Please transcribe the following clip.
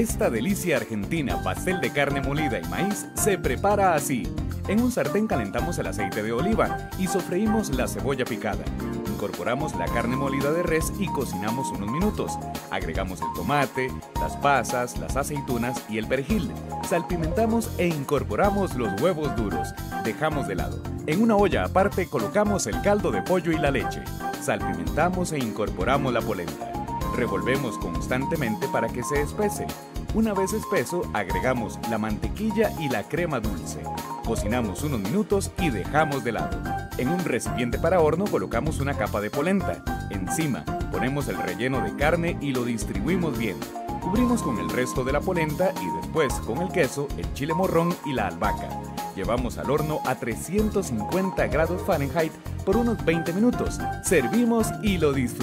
Esta delicia argentina, pastel de carne molida y maíz, se prepara así. En un sartén calentamos el aceite de oliva y sofreímos la cebolla picada. Incorporamos la carne molida de res y cocinamos unos minutos. Agregamos el tomate, las pasas, las aceitunas y el perejil. Salpimentamos e incorporamos los huevos duros. Dejamos de lado. En una olla aparte colocamos el caldo de pollo y la leche. Salpimentamos e incorporamos la polenta. Revolvemos constantemente para que se espese. Una vez espeso, agregamos la mantequilla y la crema dulce. Cocinamos unos minutos y dejamos de lado. En un recipiente para horno colocamos una capa de polenta. Encima, ponemos el relleno de carne y lo distribuimos bien. Cubrimos con el resto de la polenta y después con el queso, el chile morrón y la albahaca. Llevamos al horno a 350 grados Fahrenheit por unos 20 minutos. Servimos y lo disfrutamos.